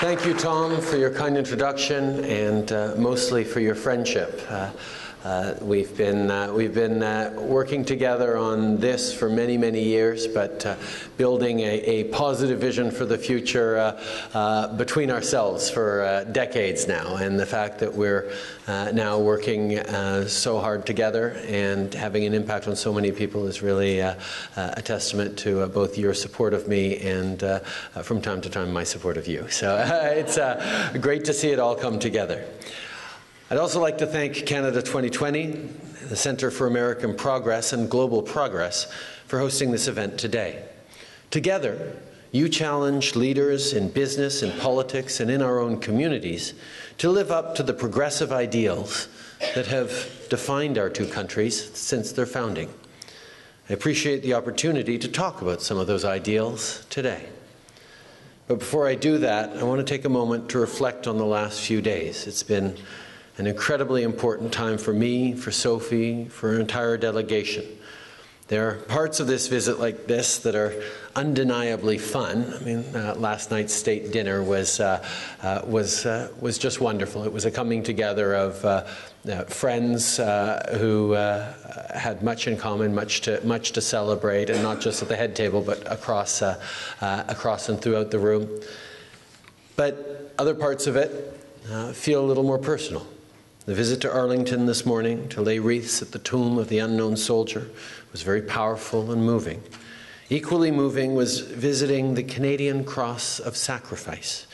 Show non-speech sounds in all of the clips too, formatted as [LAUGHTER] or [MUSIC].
Thank you, Tom, for your kind introduction and uh, mostly for your friendship. Uh, uh, we've been, uh, we've been uh, working together on this for many, many years, but uh, building a, a, positive vision for the future uh, uh, between ourselves for decades now. And the fact that we're now working so hard together and having an impact on so many people is really a testament to both your support of me and, from time to time, my support of you. So [LAUGHS] it's great to see it all come together. I'd also like to thank Canada 2020, the Centre for American Progress and Global Progress for hosting this event today. Together, you challenge leaders in business, in politics, and in our own communities to live up to the progressive ideals that have defined our two countries since their founding. I appreciate the opportunity to talk about some of those ideals today. But before I do that, I want to take a moment to reflect on the last few days. It's been an incredibly important time for me, for Sophie, for our entire delegation. There are parts of this visit like this that are undeniably fun. I mean, uh, last night's state dinner was uh, uh, was uh, was just wonderful. It was a coming together of uh, uh, friends who had much in common, much to much to celebrate, and not just at the head table, but across across and throughout the room. But other parts of it feel a little more personal. The visit to Arlington this morning to lay wreaths at the tomb of the unknown soldier was very powerful and moving. Equally moving was visiting the Canadian Cross of Sacrifice,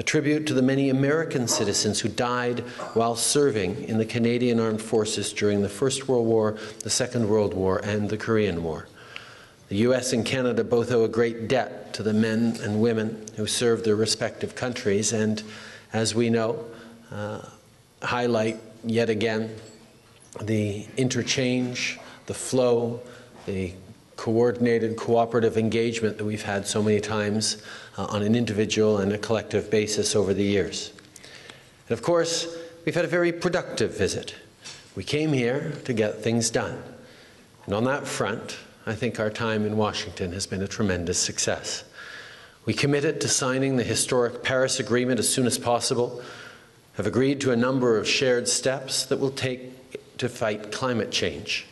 a tribute to the many American citizens who died while serving in the Canadian Armed Forces during the First World War, the Second World War, and the Korean War. The US and Canada both owe a great debt to the men and women who served their respective countries, and as we know, uh, highlight yet again the interchange, the flow, the coordinated cooperative engagement that we've had so many times uh, on an individual and a collective basis over the years. And of course, we've had a very productive visit. We came here to get things done. And on that front, I think our time in Washington has been a tremendous success. We committed to signing the historic Paris Agreement as soon as possible have agreed to a number of shared steps that will take to fight climate change.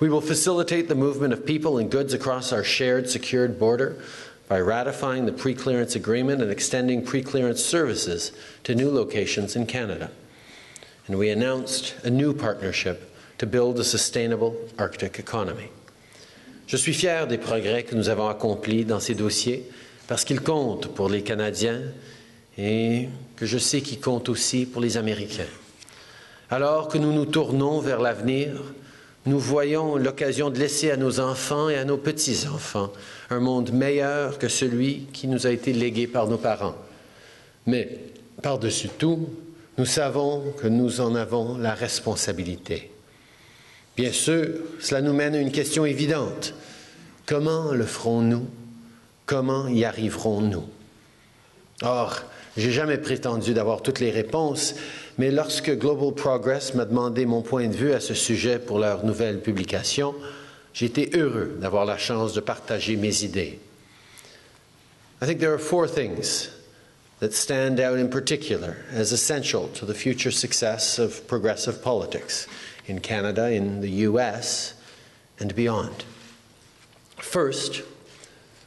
We will facilitate the movement of people and goods across our shared secured border by ratifying the pre-clearance agreement and extending pre-clearance services to new locations in Canada. And we announced a new partnership to build a sustainable Arctic economy. Je suis fier des progrès que nous avons accomplis dans ces dossiers parce qu'ils comptent pour les Canadiens et que je sais qu'il compte aussi pour les Américains. Alors que nous nous tournons vers l'avenir, nous voyons l'occasion de laisser à nos enfants et à nos petits-enfants un monde meilleur que celui qui nous a été légué par nos parents. Mais, par-dessus tout, nous savons que nous en avons la responsabilité. Bien sûr, cela nous mène à une question évidente. Comment le ferons-nous? Comment y arriverons-nous? Or, j'ai jamais prétendu d'avoir toutes les réponses, mais lorsque Global Progress m'a demandé mon point de vue à ce sujet pour leur nouvelle publication, j'étais heureux d'avoir la chance de partager mes idées. I think there are four things that stand out in particular as essential to the future success of progressive politics in Canada, in the US, and beyond. First,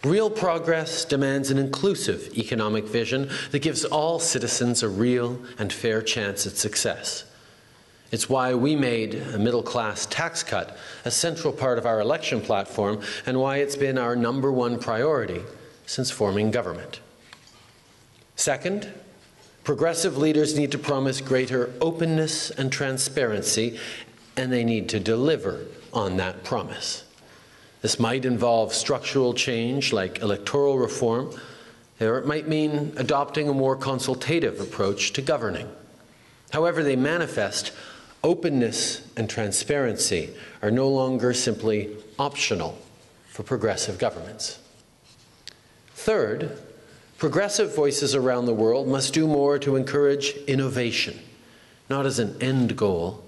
Real progress demands an inclusive economic vision that gives all citizens a real and fair chance at success. It's why we made a middle class tax cut a central part of our election platform and why it's been our number one priority since forming government. Second, progressive leaders need to promise greater openness and transparency, and they need to deliver on that promise. This might involve structural change like electoral reform, or it might mean adopting a more consultative approach to governing. However, they manifest, openness and transparency are no longer simply optional for progressive governments. Third, progressive voices around the world must do more to encourage innovation, not as an end goal,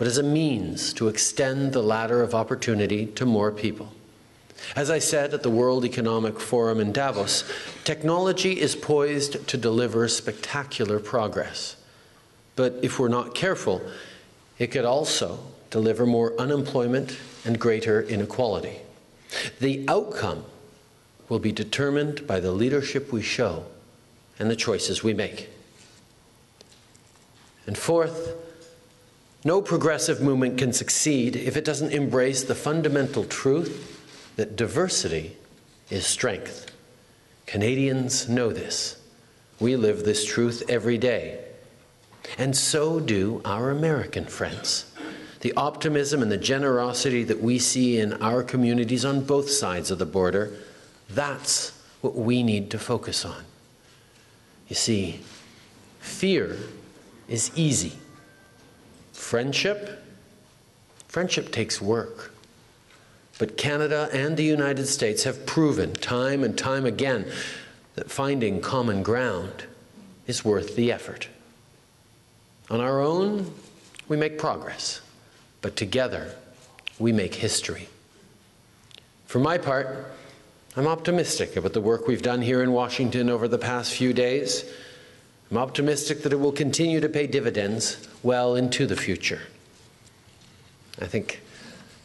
but as a means to extend the ladder of opportunity to more people. As I said at the World Economic Forum in Davos, technology is poised to deliver spectacular progress. But if we're not careful, it could also deliver more unemployment and greater inequality. The outcome will be determined by the leadership we show and the choices we make. And fourth, no progressive movement can succeed if it doesn't embrace the fundamental truth that diversity is strength. Canadians know this. We live this truth every day. And so do our American friends. The optimism and the generosity that we see in our communities on both sides of the border, that's what we need to focus on. You see, fear is easy. Friendship, friendship takes work. But Canada and the United States have proven time and time again that finding common ground is worth the effort. On our own, we make progress, but together, we make history. For my part, I'm optimistic about the work we've done here in Washington over the past few days. I'm optimistic that it will continue to pay dividends well into the future. I think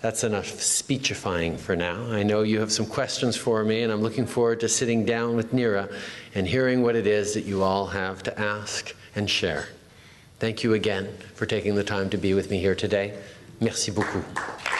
that's enough speechifying for now. I know you have some questions for me, and I'm looking forward to sitting down with Neera and hearing what it is that you all have to ask and share. Thank you again for taking the time to be with me here today. Merci beaucoup.